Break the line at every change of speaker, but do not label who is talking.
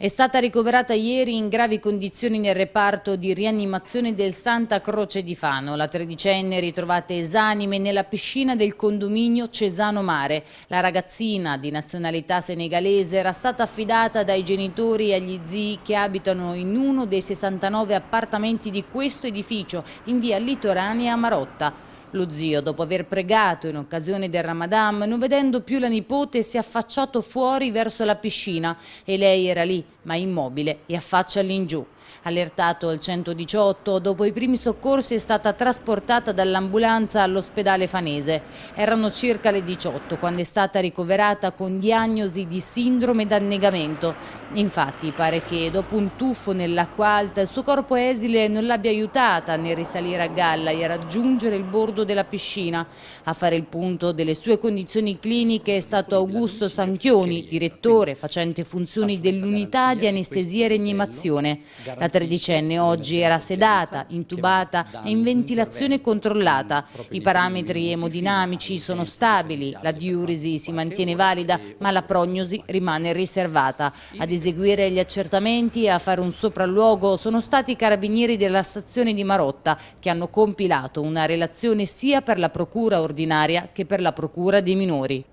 È stata ricoverata ieri in gravi condizioni nel reparto di rianimazione del Santa Croce di Fano. La tredicenne ritrovata esanime nella piscina del condominio Cesano Mare. La ragazzina di nazionalità senegalese era stata affidata dai genitori agli zii che abitano in uno dei 69 appartamenti di questo edificio in via Litorania a Marotta. Lo zio, dopo aver pregato in occasione del Ramadan, non vedendo più la nipote, si è affacciato fuori verso la piscina e lei era lì, ma immobile e affaccia all'ingiù. Allertato al 118, dopo i primi soccorsi è stata trasportata dall'ambulanza all'ospedale fanese. Erano circa le 18 quando è stata ricoverata con diagnosi di sindrome d'annegamento. Infatti pare che dopo un tuffo nell'acqua alta il suo corpo esile non l'abbia aiutata nel risalire a galla e a raggiungere il bordo della piscina. A fare il punto delle sue condizioni cliniche è stato Augusto Sanchioni, direttore facente funzioni dell'unità di anestesia e rianimazione. La tredicenne oggi era sedata, intubata e in ventilazione controllata. I parametri emodinamici sono stabili, la diuresi si mantiene valida ma la prognosi rimane riservata. Ad eseguire gli accertamenti e a fare un sopralluogo sono stati i carabinieri della stazione di Marotta che hanno compilato una relazione sia per la procura ordinaria che per la procura dei minori.